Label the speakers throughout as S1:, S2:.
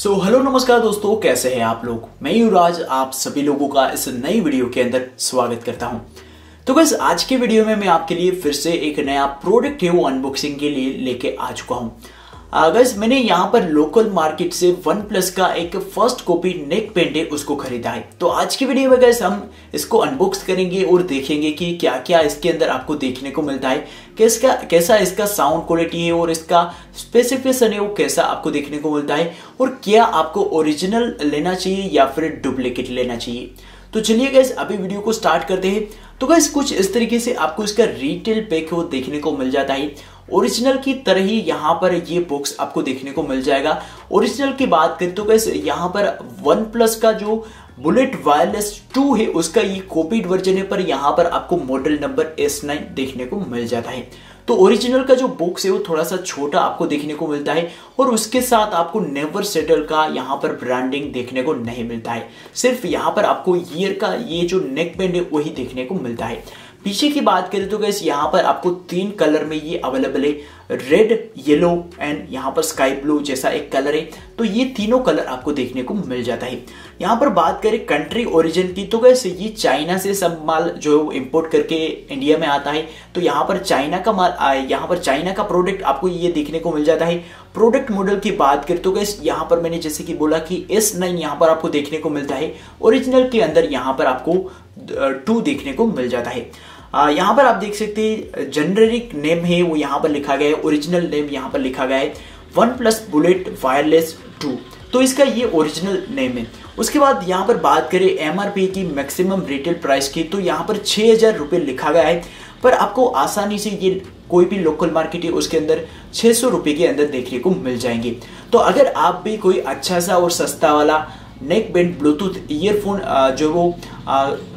S1: So hello नमस्कार दोस्तों, कैसे हैं आप लोग? मैं युवराज, आप सभी लोगों का इस नई वीडियो के अंदर स्वागत करता हूँ। तो बस आज के वीडियो में मैं आपके लिए फिर से एक नया प्रोडक्ट है वो अनबॉक्सिंग के लिए लेके आ चुका हूँ। अगस मैंने यहाँ पर लोकल मार्केट से वन प्लस का एक फ़र्स्ट कॉपी नेक पेंट है, उसको खरीदा है। तो आज की वीडियो में गैस हम इसको अनबॉक्स करेंगे और देखेंगे कि क्या क्या इसके अंदर आपको देखने को मिलता है कैसा कैसा इसका साउंड क्वालिटी है और इसका स्पेसिफिकेशन है, वो कैसा आपको देखने को मिलता है और क्या आपको ओरिजिनल लेना चाहिए या फिर डुप्लीकेट लेना चाहिए। तो चलिए गैस अभी वीडियो को स्टार्ट करते हैं। तो गैस कुछ इस तरीके से आपको इसका रिटेल पैक वो देखने को मिल जाता है ओरिजिनल की तरह ही यहाँ पर ये बॉक्स आपको देखने को मिल जाएगा। ओरिजिनल की बात करें तो कैसे यहाँ पर वन प्लस का जो बुलेट वायरलेस 2 है, उसका ये कॉपीड वर्जन है, पर यहाँ पर आपको मॉडल नंबर S9 देखने को मिल जाता है। तो ओरिजिनल का जो बॉक्स है, वो थोड़ा सा छोटा आपको देखने को मिलता है, और उसके साथ आपको नेवर सेटल का यहाँ पर ब्रांडिंग देखने को नहीं मिलता है। सिर्फ़ यहाँ पर आपको ईयर का ये जो नेक बैंड है, वही देखने को मिलता है। पीछे की बात करें तो गैस यहाँ पर आपको तीन कलर में ये अवेलेबल है। रेड येलो एंड यहाँ पर स्काई ब्लू जैसा एक कलर है। तो ये तीनों कलर आपको देखने को मिल जाता है। यहाँ पर बात करें कंट्री ओरिजिन की तो गैस ये चाइना से सब माल जो है वो इम्पोर्ट करके इंडिया में आता है। तो यहाँ पर चाइना का माल यहाँ पर चाइना का प्रोडक्ट आपको ये देखने को मिल जाता है। प्रोडक्ट मॉडल की बात करें तो गैस यहाँ पर मैंने जैसे कि बोला कि एस नाइन यहाँ पर आपको देखने को मिलता है। ओरिजिनल के अंदर यहाँ पर आपको टू देखने को मिल जाता है। यहाँ पर आप देख सकते हैं जेनरिक नेम है, वो यहाँ पर लिखा गया है ओरिजिनल नेम यहाँ पर लिखा गया है OnePlus bullet wireless two तो इसका ये ओरिजिनल नेम है। उसके बाद यहाँ पर बात करें एमआरपी की मैक्सिमम रिटेल प्राइस की तो यहाँ पर छह हज़ार रुपये लिखा गया है। पर आपको आसानी से ये कोई भी लोकल मार्केट है, उसके अंदर छः सौ रुपये के अंदर देखने को मिल जाएँगे। तो अगर आप भी कोई अच्छा सा और सस्ता वाला नेक बैंड ब्लूटूथ ईयरफोन जो वो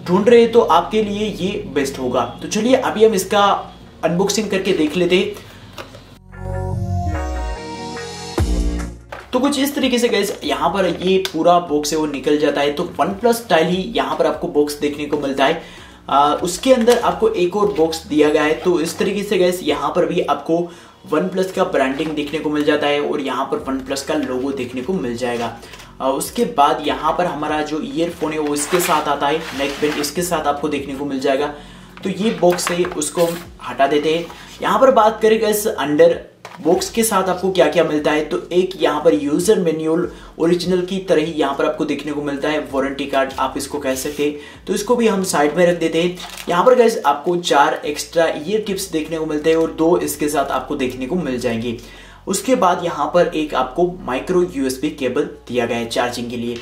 S1: ढूंढ रहे हैं तो आपके लिए ये बेस्ट होगा। तो चलिए अभी हम इसका अनबॉक्सिंग करके देख लेते तो कुछ इस तरीके से गैस यहाँ पर ये पूरा बॉक्स है वो निकल जाता है। तो वन प्लस स्टाइल ही यहाँ पर आपको बॉक्स देखने को मिलता है। आ, उसके अंदर आपको एक और बॉक्स दिया गया है। तो इस तरीके से गैस यहाँ पर भी आपको वन प्लस का ब्रांडिंग देखने को मिल जाता है और यहाँ पर वन प्लस का लोगो देखने को मिल जाएगा। उसके बाद यहाँ पर हमारा जो ईयरफोन है, वो इसके साथ आता है नेक बेल्ट इसके साथ आपको देखने को मिल जाएगा। तो ये बॉक्स है उसको हम हटा देते हैं। यहाँ पर बात करें इस अंडर बॉक्स के साथ आपको क्या क्या मिलता है? तो एक यहाँ पर यूज़र मेन्यूल ओरिजिनल की तरह ही यहाँ पर आपको देखने को मिलता है। वारंटी कार्ड आप इसको कह सकते हैं। तो इसको भी हम साइड में रख देते हैं। यहाँ पर गैस आपको चार एक्स्ट्रा ईयर टिप्स देखने को मिलते हैं और दो इसके साथ आपको देखने को मिल जाएँगे। उसके बाद यहाँ पर एक आपको माइक्रो यूएसबी केबल दिया गया है चार्जिंग के लिए।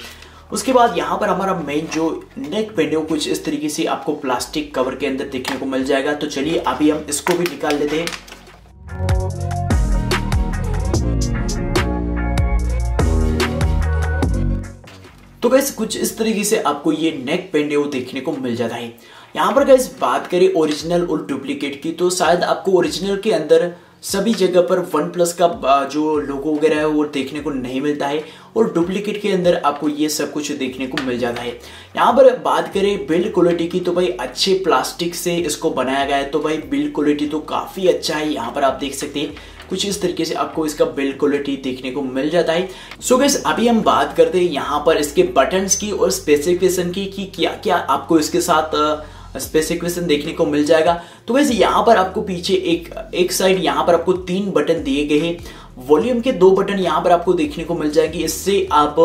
S1: उसके बाद यहाँ पर हमारा मेन जो नेक पेंड है कुछ इस तरीके से आपको प्लास्टिक कवर के अंदर देखने को मिल जाएगा। तो चलिए अभी हम इसको भी निकाल लेते हैं। तो गैस कुछ इस तरीके से आपको ये नेक पेंड है देखने को मिल जाता है। यहाँ पर गैस बात करें ओरिजिनल और डुप्लीकेट की तो शायद आपको ओरिजिनल के अंदर सभी जगह पर वन प्लस का जो लोगो वगैरह है, वो देखने को नहीं मिलता है और डुप्लीकेट के अंदर आपको ये सब कुछ देखने को मिल जाता है। यहाँ पर बात करें बिल्ड क्वालिटी की तो भाई अच्छे प्लास्टिक से इसको बनाया गया है। तो भाई बिल्ड क्वालिटी तो काफ़ी अच्छा है, यहाँ पर आप देख सकते हैं। कुछ इस तरीके से आपको इसका बिल्ड क्वालिटी देखने को मिल जाता है। सो गैस अभी हम बात करते हैं यहाँ पर इसके बटन्स की और स्पेसिफिकेशन की, कि क्या क्या आपको इसके साथ स्पेसिफिकेशन देखने को मिल जाएगा। तो वैसे यहाँ पर आपको पीछे एक एक साइड यहाँ पर आपको तीन बटन दिए गए हैं। वॉल्यूम के दो बटन यहाँ पर आपको देखने को मिल जाएँगे। इससे आप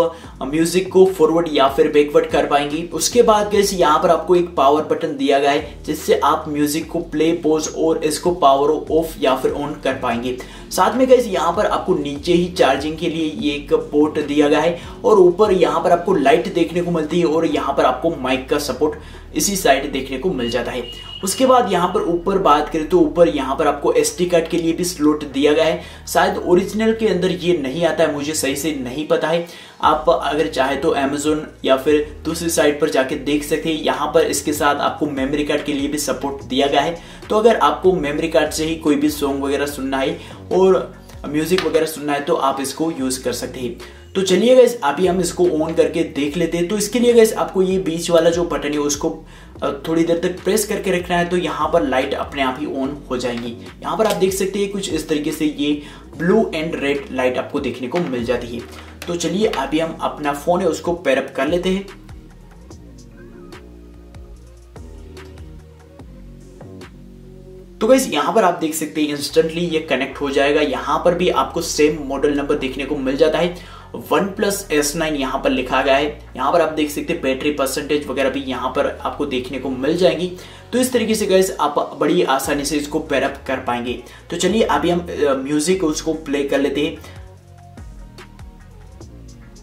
S1: म्यूज़िक को फॉरवर्ड या फिर बैकवर्ड कर पाएँगे। उसके बाद गैस यहाँ पर आपको एक पावर बटन दिया गया है, जिससे आप म्यूज़िक को प्ले पोज और इसको पावर ऑफ़ या फिर ऑन कर पाएँगे। साथ में गैस यहाँ पर आपको नीचे ही चार्जिंग के लिए ये एक पोर्ट दिया गया है और ऊपर यहाँ पर आपको लाइट देखने को मिलती है और यहाँ पर आपको माइक का सपोर्ट इसी साइड देखने को मिल जाता है। उसके बाद यहाँ पर ऊपर बात करें तो ऊपर यहाँ पर आपको एस कार्ड के लिए भी स्लोट दिया गया है। शायद ओरिजिनल के अंदर ये नहीं आता है, मुझे सही से नहीं पता है। आप अगर चाहे तो अमेजोन या फिर दूसरी साइट पर जाके देख सकते हैं। यहाँ पर इसके साथ आपको मेमोरी कार्ड के लिए भी सपोर्ट दिया गया है। तो अगर आपको मेमोरी कार्ड से ही कोई भी सॉन्ग वगैरह सुनना है और म्यूज़िक वगैरह सुनना है तो आप इसको यूज़ कर सकते हैं। तो चलिए गैस अभी हम इसको ऑन करके देख लेते हैं। तो इसके लिए गैस आपको ये बीच वाला जो बटन है, उसको थोड़ी देर तक प्रेस करके रखना है तो यहाँ पर लाइट अपने आप ही ऑन हो जाएँगी। यहाँ पर आप देख सकते हैं, कुछ इस तरीके से ये ब्लू एंड रेड लाइट आपको देखने को मिल जाती है। तो चलिए, अभी हम अपना फ़ोन है, उसको पेरअप कर लेते हैं। तो गैस यहाँ पर आप देख सकते हैं इंस्टेंटली ये कनेक्ट हो जाएगा। यहाँ पर भी आपको सेम मॉडल नंबर देखने को मिल जाता है। वन प्लस एस नाइन यहाँ पर लिखा गया है। यहाँ पर आप देख सकते हैं बैटरी परसेंटेज वगैरह भी यहाँ पर आपको देखने को मिल जाएगी। तो इस तरीके से गैस आप बड़ी आसानी से इसको पैरअप कर पाएँगे। तो चलिए अभी हम म्यूज़िक उसको प्ले कर लेते हैं।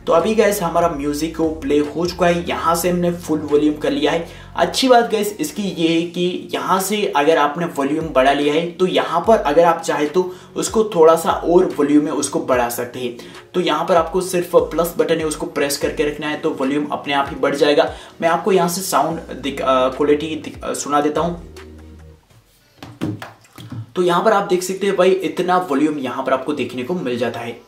S1: तो अभी गैस हमारा म्यूज़िक को प्ले हो चुका है। यहाँ से हमने फुल वॉल्यूम कर लिया है। अच्छी बात गैस इसकी ये है कि यहाँ से अगर आपने वॉल्यूम बढ़ा लिया है तो यहाँ पर अगर आप चाहे तो उसको थोड़ा सा और वॉल्यूम में उसको बढ़ा सकते हैं। तो यहाँ पर आपको सिर्फ़ प्लस बटन है, उसको प्रेस करके रखना है तो वॉल्यूम अपने आप ही बढ़ जाएगा। मैं आपको यहाँ से साउंड क्वालिटी सुना देता हूँ। तो यहाँ पर आप देख सकते हैं भाई, इतना वॉल्यूम यहाँ पर आपको देखने को मिल जाता है।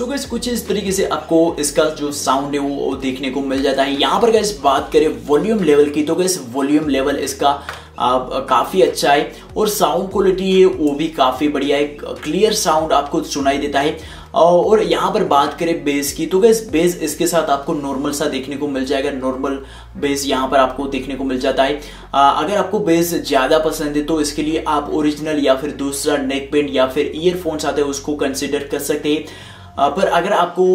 S1: सो so कुछ इस तरीके से आपको इसका जो साउंड है वो देखने को मिल जाता है। यहाँ पर गैस बात करें वॉल्यूम लेवल की तो गैस वॉल्यूम लेवल इसका काफ़ी अच्छा है। और साउंड क्वालिटी है वो भी काफ़ी बढ़िया है। क्लियर साउंड आपको सुनाई देता है। और यहाँ पर बात करें बेस की तो गैस बेस इसके साथ आपको नॉर्मल सा देखने को मिल जाएगा। नॉर्मल बेस यहाँ पर आपको देखने को मिल जाता है। अगर आपको बेस ज़्यादा पसंद है तो इसके लिए आप ओरिजिनल या फिर दूसरा नेक पेंट या फिर ईयरफोन्स आते हैं, उसको कंसिडर कर सकते हैं। पर अगर आपको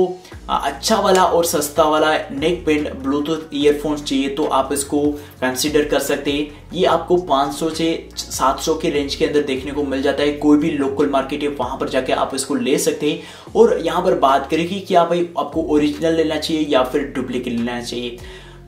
S1: अच्छा वाला और सस्ता वाला नेक पेंट ब्लूटूथ ईयरफोन्स चाहिए तो आप इसको कंसिडर कर सकते हैं। ये आपको 500 से 700 के रेंज के अंदर देखने को मिल जाता है। कोई भी लोकल मार्केट है, वहाँ पर जाके आप इसको ले सकते हैं। और यहाँ पर बात करें कि क्या भाई आपको ओरिजिनल लेना चाहिए या फिर डुप्लीकेट लेना चाहिए।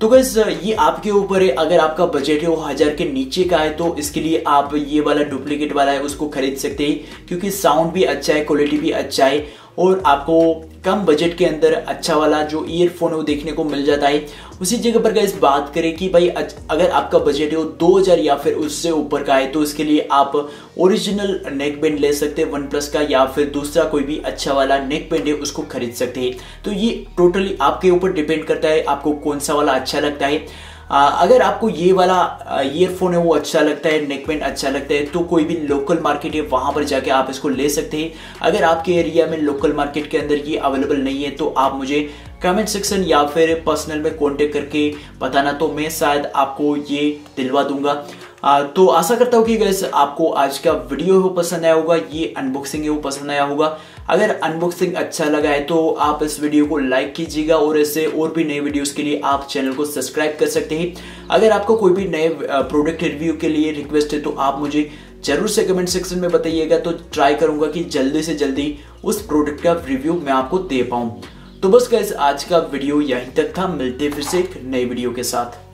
S1: तो गैस ये आपके ऊपर है। अगर आपका बजट है वो हज़ार के नीचे का है तो इसके लिए आप ये वाला डुप्लीकेट वाला है, उसको खरीद सकते हैं। क्योंकि साउंड भी अच्छा है क्वालिटी भी अच्छा है। और आपको कम बजट के अंदर अच्छा वाला जो ईयरफोन है वो देखने को मिल जाता है। उसी जगह पर इस बात करें कि भाई अगर आपका बजट है वो 2000 या फिर उससे ऊपर का है तो इसके लिए आप ओरिजिनल नेक बैंड ले सकते हैं वन प्लस का या फिर दूसरा कोई भी अच्छा वाला नेक बैंड है, उसको खरीद सकते हैं। तो ये टोटली आपके ऊपर डिपेंड करता है, आपको कौन सा वाला अच्छा लगता है। अगर आपको ये वाला ईयरफोन है, वो अच्छा लगता है नेकपेंट अच्छा लगता है तो कोई भी लोकल मार्केट है, वहाँ पर जाके आप इसको ले सकते हैं। अगर आपके एरिया में लोकल मार्केट के अंदर ये अवेलेबल नहीं है तो आप मुझे कमेंट सेक्शन या फिर पर्सनल में कांटेक्ट करके बताना तो मैं शायद आपको ये दिलवा दूँगा। तो आशा करता हूँ कि गैस आपको आज का वीडियो वो पसंद आया होगा, ये अनबॉक्सिंग है वो पसंद आया होगा। अगर अनबॉक्सिंग अच्छा लगा है तो आप इस वीडियो को लाइक कीजिएगा और ऐसे और भी नए वीडियोस के लिए आप चैनल को सब्सक्राइब कर सकते हैं। अगर आपको कोई भी नए प्रोडक्ट रिव्यू के लिए रिक्वेस्ट है तो आप मुझे ज़रूर से कमेंट सेक्शन में बताइएगा तो ट्राई करूँगा कि जल्दी से जल्दी उस प्रोडक्ट का रिव्यू मैं आपको दे पाऊँ। तो बस गैस आज का वीडियो यहीं तक था। मिलते फिर से एक नई वीडियो के साथ।